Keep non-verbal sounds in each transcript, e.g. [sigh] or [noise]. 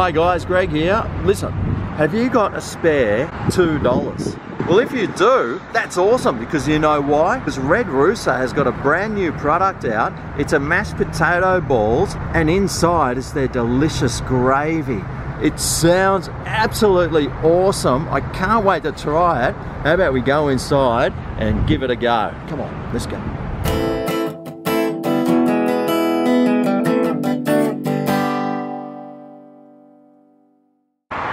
Hi guys, Greg here. Listen, have you got a spare $2? Well, if you do, that's awesome because you know why? Because Red Rooster has got a brand new product out. It's a mashed potato balls and inside is their delicious gravy. It sounds absolutely awesome. I can't wait to try it. How about we go inside and give it a go? Come on, let's go.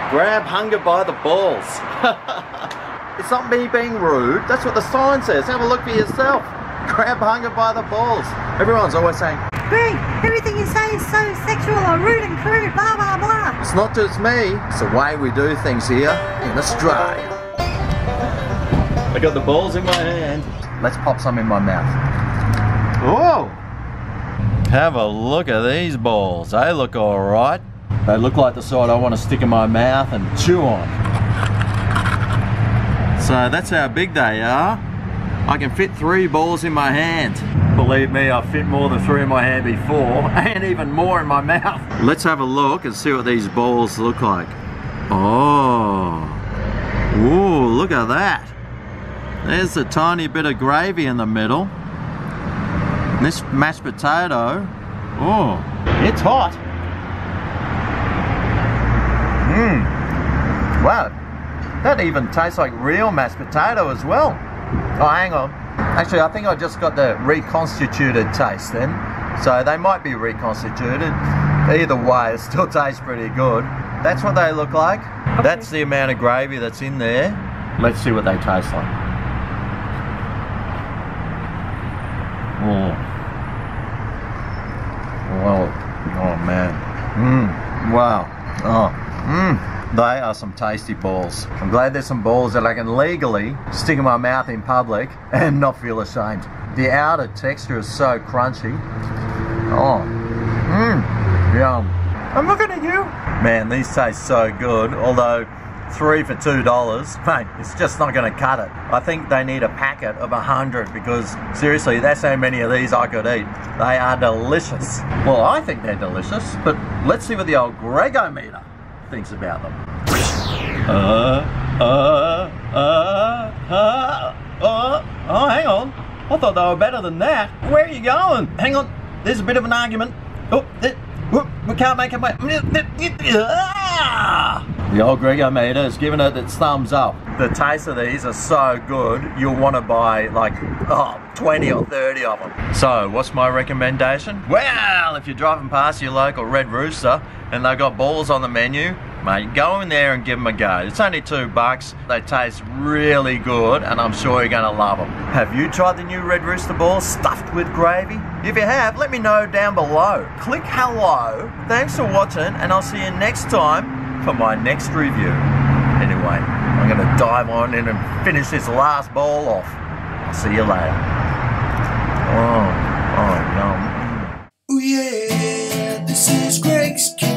Grab hunger by the balls. [laughs] it's not me being rude. That's what the sign says. Have a look for yourself. Grab hunger by the balls. Everyone's always saying, Greg, everything you say is so sexual or rude and crude, blah, blah, blah. it's not just me. It's the way we do things here in Australia. I got the balls in my hand. Let's pop some in my mouth. Oh! Have a look at these balls. They look alright. They look like the sort I want to stick in my mouth and chew on. So that's how big they are. I can fit three balls in my hand. Believe me, I've fit more than three in my hand before, [laughs] and even more in my mouth. Let's have a look and see what these balls look like. Oh, Ooh, look at that. There's a tiny bit of gravy in the middle. This mashed potato, oh, it's hot. Mmm, wow, that even tastes like real mashed potato as well. Oh, hang on. Actually, I think I just got the reconstituted taste then. So they might be reconstituted. Either way, it still [laughs] tastes pretty good. That's what they look like. That's the amount of gravy that's in there. Let's see what they taste like. Oh. Well, oh man. Mmm. Wow. Oh. Mmm. They are some tasty balls. I'm glad there's some balls that I can legally stick in my mouth in public and not feel ashamed. The outer texture is so crunchy. Oh. Mmm. Yum. I'm looking at you. Man, these taste so good. Although three for two dollars, mate, it's just not gonna cut it. I think they need a packet of a hundred because seriously, that's how many of these I could eat. They are delicious. Well, I think they're delicious, but let's see what the old Gregometer thinks about them. Uh, uh, uh, uh, uh, oh, hang on. I thought they were better than that. Where are you going? Hang on, there's a bit of an argument. Oh, we can't make it. Ah! The old Gregometer has given it its thumbs up. The taste of these are so good, you'll want to buy like oh, 20 or 30 of them. So, what's my recommendation? Well, if you're driving past your local Red Rooster and they've got balls on the menu, mate, go in there and give them a go. It's only two bucks. They taste really good and I'm sure you're gonna love them. Have you tried the new Red Rooster balls stuffed with gravy? If you have, let me know down below. Click hello. Thanks for watching and I'll see you next time for my next review. Anyway, I'm gonna dive on in and finish this last ball off. I'll see you later. Oh, oh, yum. Ooh yeah, this is Greg's Kitchen